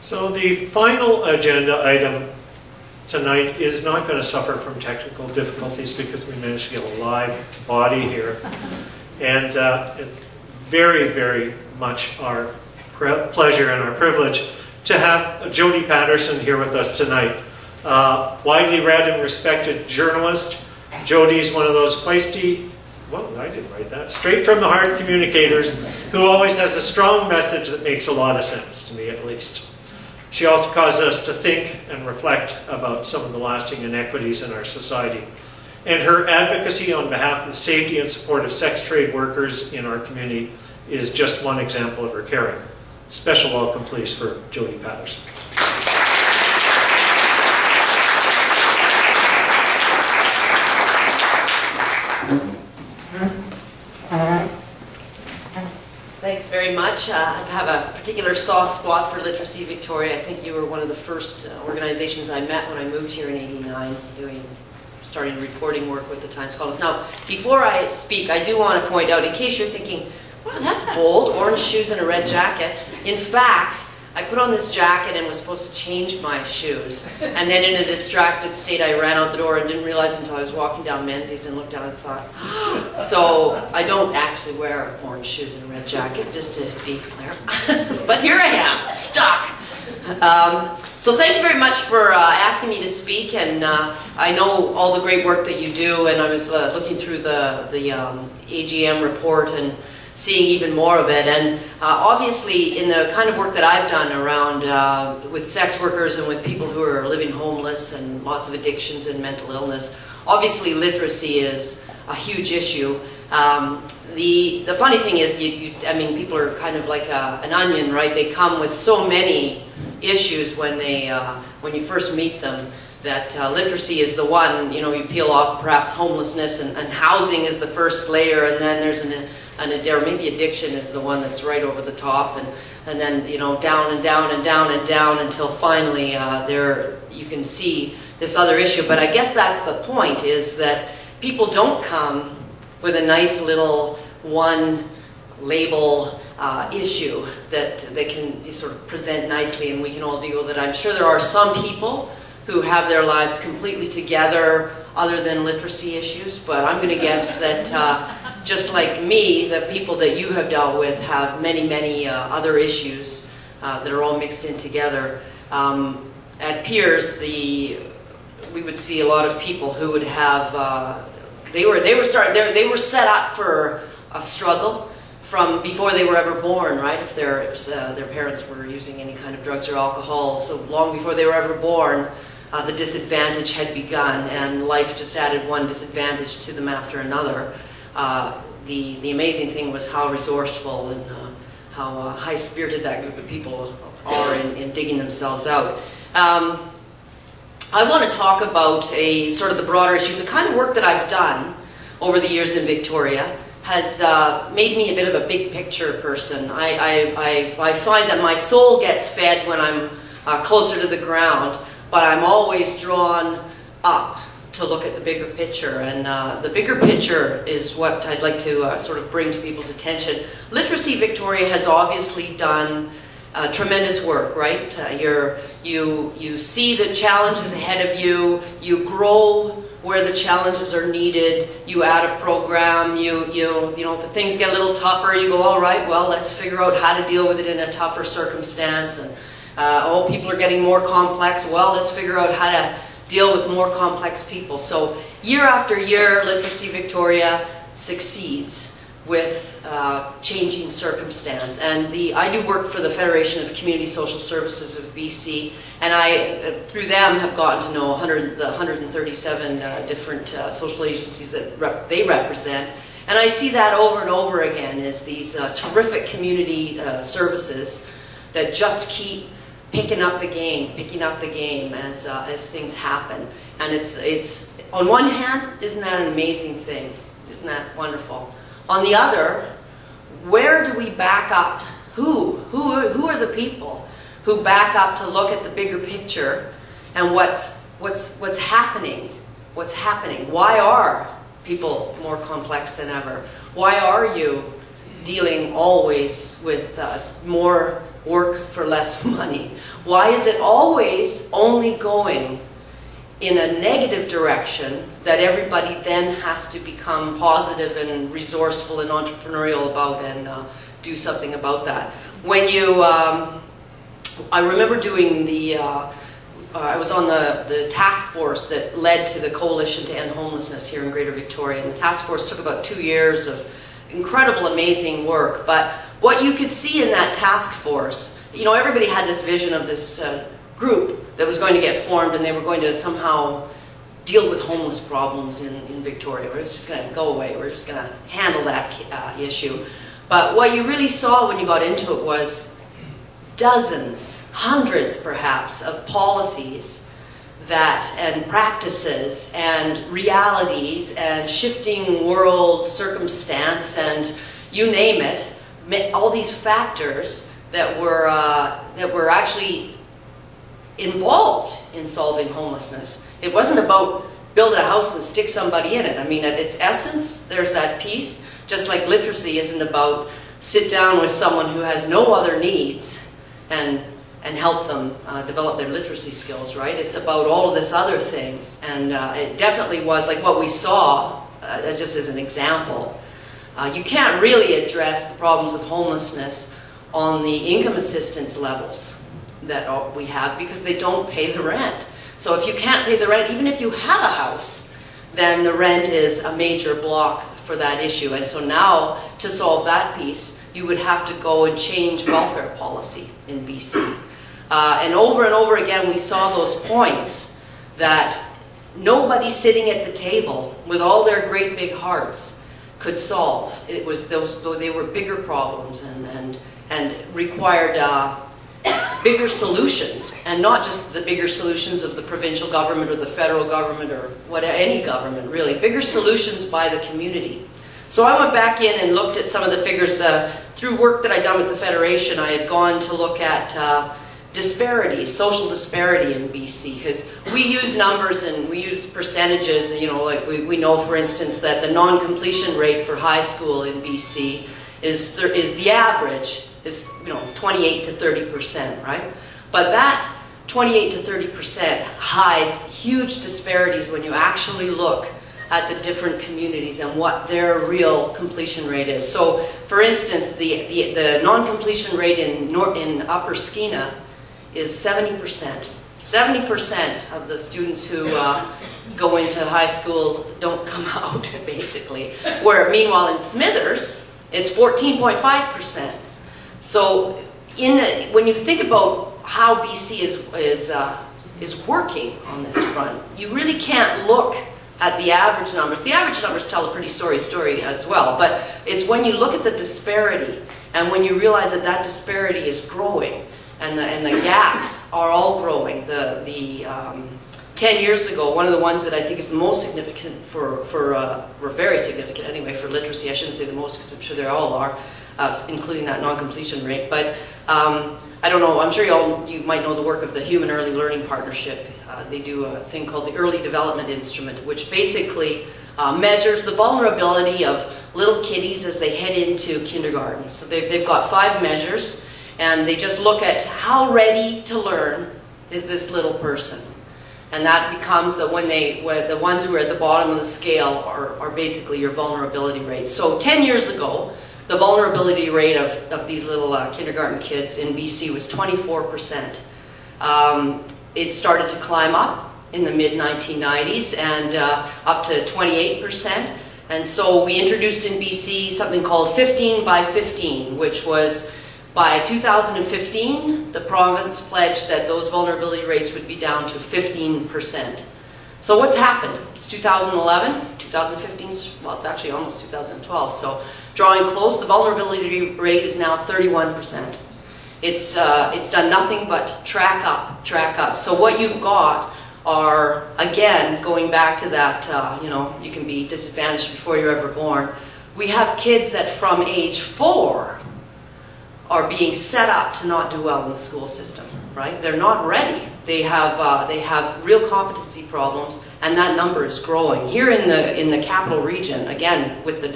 So the final agenda item tonight is not going to suffer from technical difficulties because we managed to get a live body here. And uh, it's very, very much our pleasure and our privilege to have Jody Paterson here with us tonight. Uh, widely read and respected journalist. Jody's one of those feisty, well, I didn't write that, straight from the heart communicators who always has a strong message that makes a lot of sense, to me at least. She also causes us to think and reflect about some of the lasting inequities in our society. And her advocacy on behalf of the safety and support of sex trade workers in our community is just one example of her caring. Special welcome, please, for Jody Paterson. Thanks very much. Uh, I have a particular soft spot for Literacy Victoria. I think you were one of the first uh, organizations I met when I moved here in 89, doing, starting reporting work with the Times Colonist. Now, before I speak, I do want to point out, in case you're thinking, wow, that's bold, orange shoes and a red jacket. In fact, I put on this jacket and was supposed to change my shoes. And then in a distracted state, I ran out the door and didn't realize until I was walking down Menzies and looked down and thought, so I don't actually wear orange shoes and a red jacket, just to be clear. but here I am, stuck. Um, so thank you very much for uh, asking me to speak, and uh, I know all the great work that you do, and I was uh, looking through the, the um, AGM report and seeing even more of it. And uh, obviously, in the kind of work that I've done around uh, with sex workers and with people who are living homeless and lots of addictions and mental illness, obviously literacy is a huge issue. Um, the the funny thing is, you, you, I mean, people are kind of like a, an onion, right? They come with so many issues when they uh, when you first meet them. That uh, literacy is the one, you know, you peel off perhaps homelessness and, and housing is the first layer, and then there's an and or maybe addiction is the one that's right over the top, and and then you know down and down and down and down until finally uh, there you can see this other issue. But I guess that's the point: is that people don't come with a nice little one label uh, issue that they can sort of present nicely, and we can all deal with it. I'm sure there are some people who have their lives completely together other than literacy issues, but I'm going to guess that uh, just like me, the people that you have dealt with have many, many uh, other issues uh, that are all mixed in together. Um, at Peers, the we would see a lot of people who would have uh, they were they were start they they were set up for a struggle from before they were ever born, right? If their if uh, their parents were using any kind of drugs or alcohol, so long before they were ever born. Uh, the disadvantage had begun, and life just added one disadvantage to them after another. Uh, the, the amazing thing was how resourceful and uh, how uh, high-spirited that group of people are in, in digging themselves out. Um, I want to talk about a sort of the broader issue. The kind of work that I've done over the years in Victoria has uh, made me a bit of a big picture person. I, I, I, I find that my soul gets fed when I'm uh, closer to the ground, but I'm always drawn up to look at the bigger picture. And uh, the bigger picture is what I'd like to uh, sort of bring to people's attention. Literacy Victoria has obviously done uh, tremendous work, right? Uh, you're, you, you see the challenges ahead of you, you grow where the challenges are needed, you add a program, you, you, you know, if the things get a little tougher, you go, all right, well, let's figure out how to deal with it in a tougher circumstance. And, uh, oh, people are getting more complex, well, let's figure out how to deal with more complex people. So year after year, Literacy Victoria succeeds with uh, changing circumstance. And the, I do work for the Federation of Community Social Services of BC, and I, uh, through them, have gotten to know 100, the 137 uh, different uh, social agencies that rep they represent. And I see that over and over again as these uh, terrific community uh, services that just keep picking up the game, picking up the game as, uh, as things happen. And it's, it's, on one hand, isn't that an amazing thing? Isn't that wonderful? On the other, where do we back up? Who? Who, who are the people who back up to look at the bigger picture and what's, what's, what's happening? What's happening? Why are people more complex than ever? Why are you dealing always with uh, more work for less money? Why is it always only going in a negative direction that everybody then has to become positive and resourceful and entrepreneurial about and uh, do something about that? When you, um, I remember doing the, uh, uh, I was on the, the task force that led to the Coalition to End Homelessness here in Greater Victoria. And the task force took about two years of incredible, amazing work. But what you could see in that task force, you know, everybody had this vision of this uh, group that was going to get formed and they were going to somehow deal with homeless problems in, in Victoria. We're just going to go away. We're just going to handle that uh, issue. But what you really saw when you got into it was dozens, hundreds perhaps, of policies that and practices and realities and shifting world circumstance and you name it, all these factors that were uh, that were actually involved in solving homelessness. It wasn't about build a house and stick somebody in it. I mean, at its essence, there's that piece. Just like literacy isn't about sit down with someone who has no other needs and and help them uh, develop their literacy skills, right? It's about all of this other things. And uh, it definitely was like what we saw, uh, just as an example. Uh, you can't really address the problems of homelessness on the income assistance levels that we have because they don't pay the rent. So if you can't pay the rent, even if you have a house, then the rent is a major block for that issue. And so now, to solve that piece, you would have to go and change welfare policy in BC. Uh, and over and over again, we saw those points that nobody sitting at the table with all their great big hearts could solve. It was those, though they were bigger problems and, and, and required uh, bigger solutions, and not just the bigger solutions of the provincial government or the federal government or what, any government really, bigger solutions by the community. So I went back in and looked at some of the figures uh, through work that I'd done with the Federation. I had gone to look at uh, disparities, social disparity in BC, because we use numbers and we use percentages, you know, like we, we know, for instance, that the non-completion rate for high school in BC is, is the average is, you know, 28 to 30%, right? But that 28 to 30% hides huge disparities when you actually look at the different communities and what their real completion rate is. So, for instance, the, the, the non-completion rate in, in Upper Skeena is 70%. 70% of the students who uh, go into high school don't come out, basically. Where, meanwhile, in Smithers, it's 14.5%. So, in, when you think about how BC is, is, uh, is working on this front, you really can't look at the average numbers. The average numbers tell a pretty sorry story as well, but it's when you look at the disparity and when you realize that that disparity is growing and the, and the gaps are all growing. The, the um, 10 years ago, one of the ones that I think is the most significant for, for uh, or very significant anyway, for literacy, I shouldn't say the most because I'm sure they all are, uh, including that non-completion rate, but um, I don't know, I'm sure you all you might know the work of the Human Early Learning Partnership. Uh, they do a thing called the Early Development Instrument, which basically uh, measures the vulnerability of little kiddies as they head into kindergarten. So they've, they've got five measures, and they just look at how ready to learn is this little person. And that becomes that when they, the ones who are at the bottom of the scale are, are basically your vulnerability rates. So 10 years ago, the vulnerability rate of, of these little uh, kindergarten kids in BC was 24%. Um, it started to climb up in the mid-1990s and uh, up to 28%. And so we introduced in BC something called 15 by 15, which was by 2015, the province pledged that those vulnerability rates would be down to 15%. So what's happened? It's 2011, 2015, well, it's actually almost 2012. So drawing close, the vulnerability rate is now 31%. It's, uh, it's done nothing but track up, track up. So what you've got are, again, going back to that, uh, you know, you can be disadvantaged before you're ever born. We have kids that from age four are being set up to not do well in the school system, right? They're not ready. They have, uh, they have real competency problems, and that number is growing. Here in the, in the capital region, again, with the